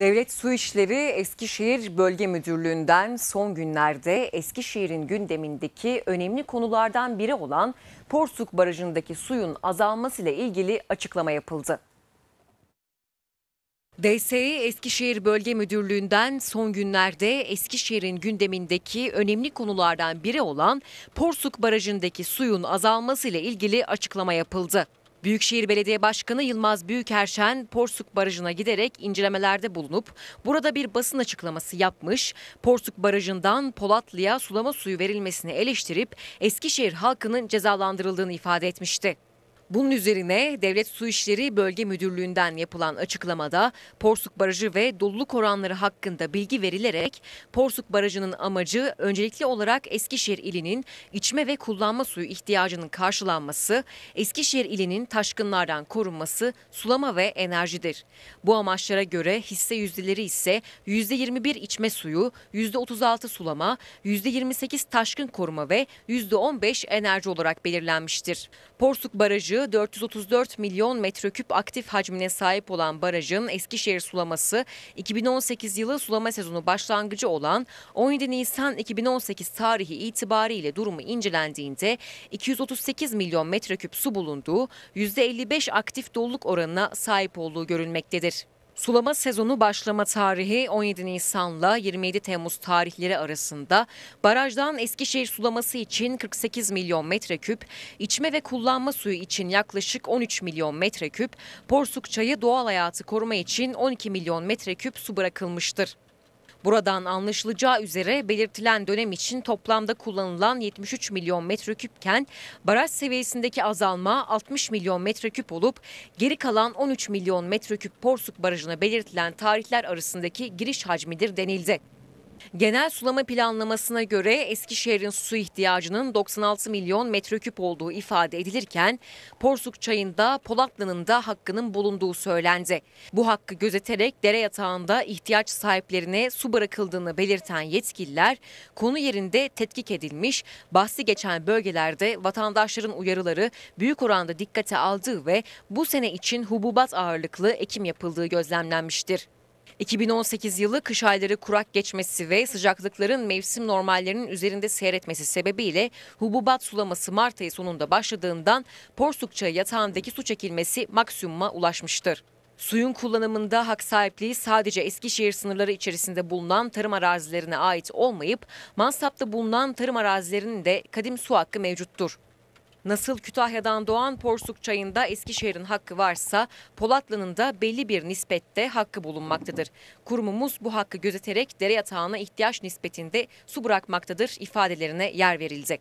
Devlet Su İşleri Eskişehir Bölge Müdürlüğü'nden son günlerde Eskişehir'in gündemindeki önemli konulardan biri olan Porsuk Barajı'ndaki suyun azalmasıyla ilgili açıklama yapıldı. DSE Eskişehir Bölge Müdürlüğü'nden son günlerde Eskişehir'in gündemindeki önemli konulardan biri olan Porsuk Barajı'ndaki suyun azalmasıyla ilgili açıklama yapıldı. Büyükşehir Belediye Başkanı Yılmaz Büyükerşen Porsuk Barajı'na giderek incelemelerde bulunup burada bir basın açıklaması yapmış. Porsuk Barajı'ndan Polatlı'ya sulama suyu verilmesini eleştirip Eskişehir halkının cezalandırıldığını ifade etmişti. Bunun üzerine Devlet Su İşleri Bölge Müdürlüğü'nden yapılan açıklamada Porsuk Barajı ve doluluk oranları hakkında bilgi verilerek Porsuk Barajı'nın amacı öncelikli olarak Eskişehir ilinin içme ve kullanma suyu ihtiyacının karşılanması, Eskişehir ilinin taşkınlardan korunması, sulama ve enerjidir. Bu amaçlara göre hisse yüzdeleri ise %21 içme suyu, %36 sulama, %28 taşkın koruma ve %15 enerji olarak belirlenmiştir. Porsuk Barajı 434 milyon metreküp aktif hacmine sahip olan barajın Eskişehir sulaması 2018 yılı sulama sezonu başlangıcı olan 17 Nisan 2018 tarihi itibariyle durumu incelendiğinde 238 milyon metreküp su bulunduğu %55 aktif doluluk oranına sahip olduğu görülmektedir. Sulama sezonu başlama tarihi 17 Nisan'la 27 Temmuz tarihleri arasında barajdan Eskişehir sulaması için 48 milyon metreküp, içme ve kullanma suyu için yaklaşık 13 milyon metreküp, Porsuk çayı doğal hayatı koruma için 12 milyon metreküp su bırakılmıştır. Buradan anlaşılacağı üzere belirtilen dönem için toplamda kullanılan 73 milyon metreküpken baraj seviyesindeki azalma 60 milyon metreküp olup geri kalan 13 milyon metreküp Porsuk Barajı'na belirtilen tarihler arasındaki giriş hacmidir denildi. Genel sulama planlamasına göre Eskişehir'in su ihtiyacının 96 milyon metreküp olduğu ifade edilirken Porsuk çayında Polatlı'nın da hakkının bulunduğu söylendi. Bu hakkı gözeterek dere yatağında ihtiyaç sahiplerine su bırakıldığını belirten yetkililer konu yerinde tetkik edilmiş, bahsi geçen bölgelerde vatandaşların uyarıları büyük oranda dikkate aldığı ve bu sene için hububat ağırlıklı ekim yapıldığı gözlemlenmiştir. 2018 yılı kış ayları kurak geçmesi ve sıcaklıkların mevsim normallerinin üzerinde seyretmesi sebebiyle hububat sulaması Mart ayı sonunda başladığından Porsukça yatağındaki su çekilmesi maksimuma ulaşmıştır. Suyun kullanımında hak sahipliği sadece Eskişehir sınırları içerisinde bulunan tarım arazilerine ait olmayıp Mansap'ta bulunan tarım arazilerinin de kadim su hakkı mevcuttur. Nasıl Kütahya'dan doğan Porsuk çayında Eskişehir'in hakkı varsa Polatlı'nın da belli bir nispette hakkı bulunmaktadır. Kurumumuz bu hakkı gözeterek dere yatağına ihtiyaç nispetinde su bırakmaktadır ifadelerine yer verildi.